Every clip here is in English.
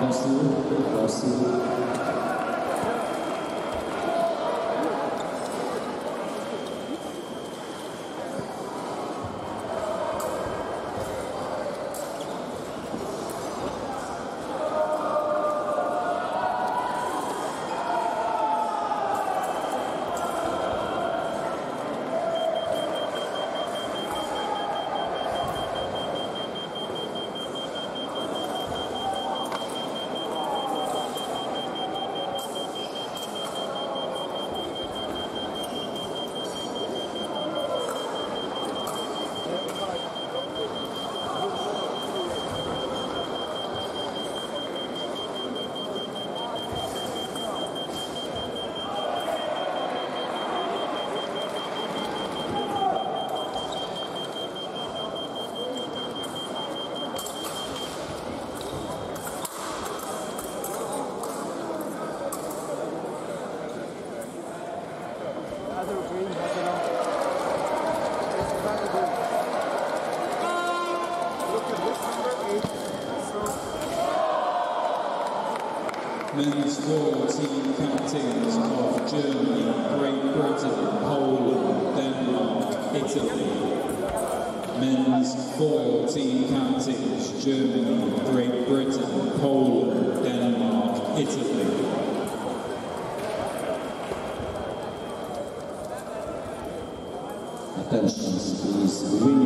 Gosto. Please. Winning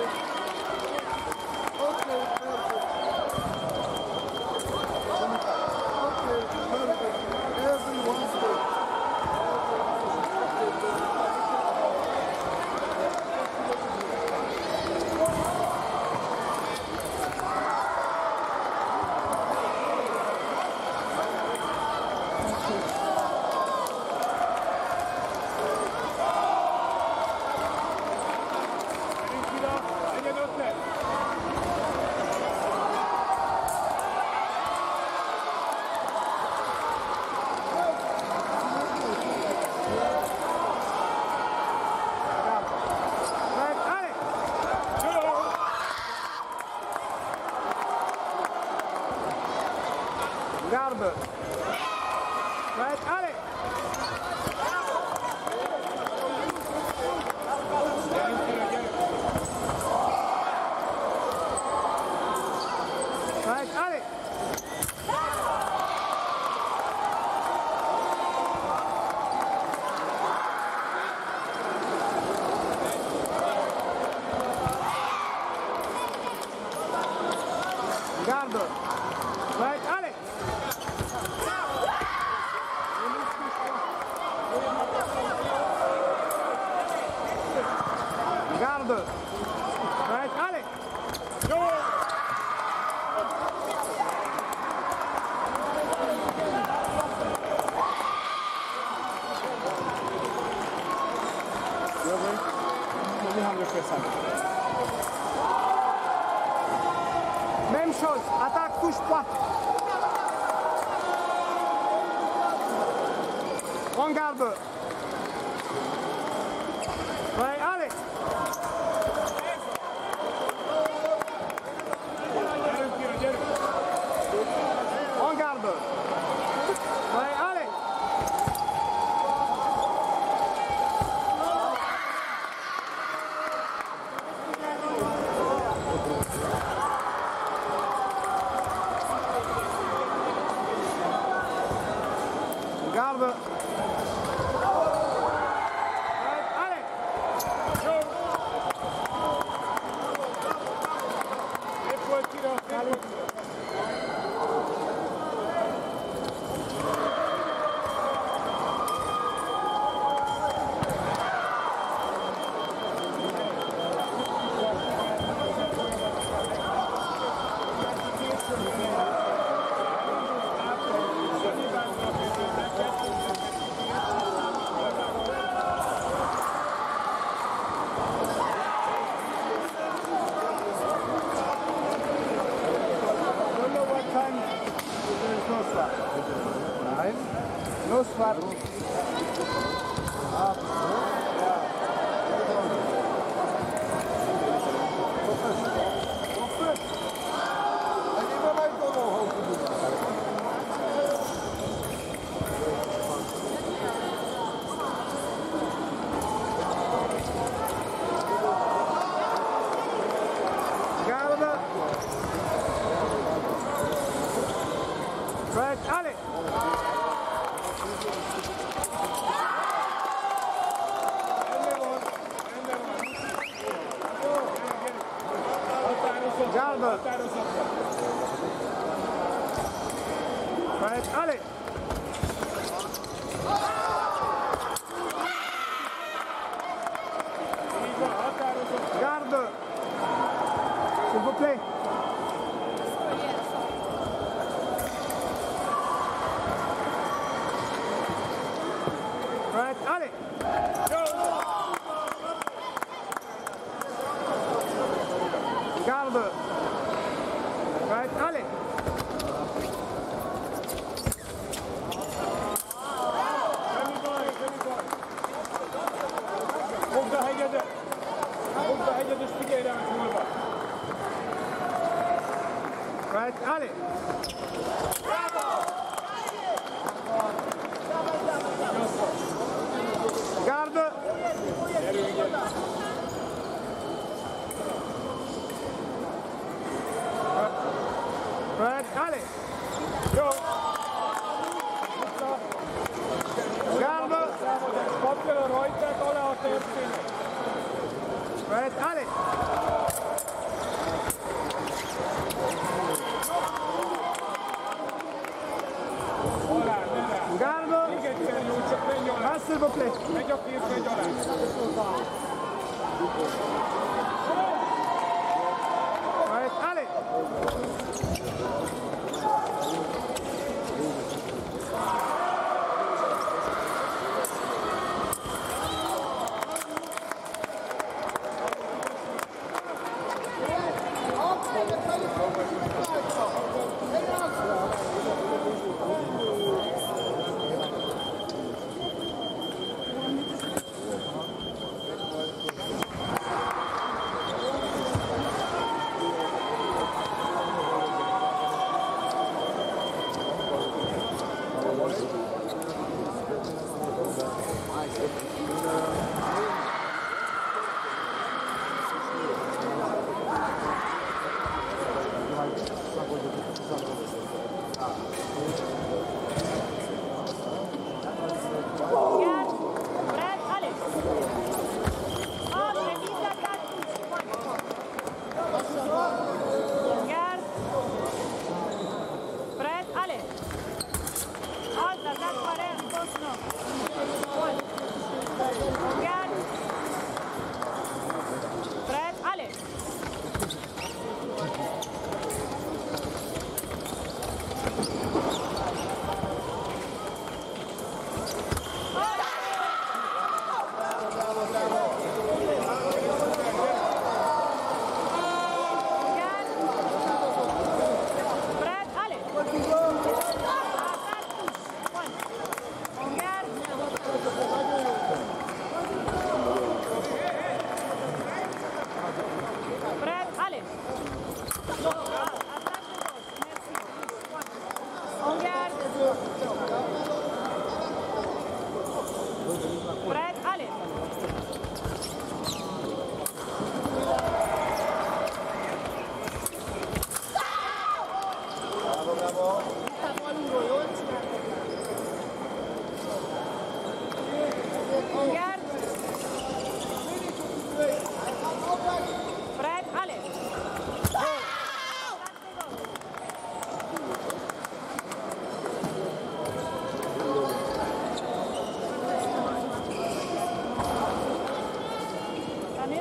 Okay. Okay, On ¡Ale!